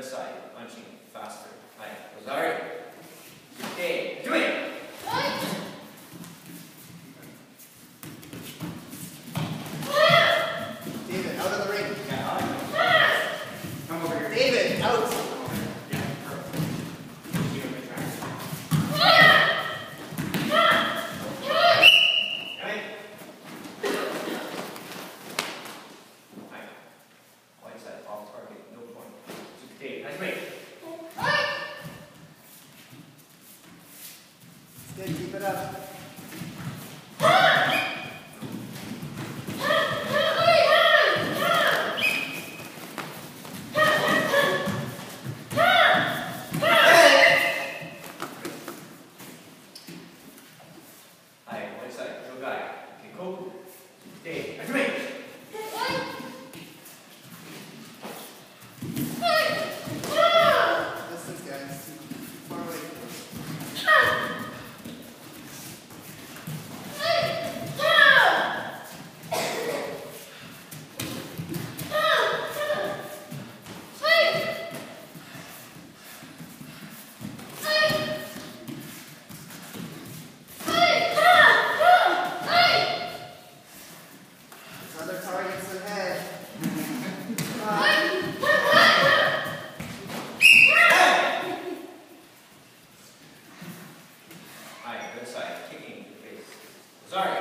the side, punching faster. Like Rosario. Okay, do it! What? David, out of the ring. Yeah, Come over here. David, out. Okay, nice break. Stay. Hi, one side, guy. Okay, cool. Stay, nice break. good side, kicking the face. Sorry.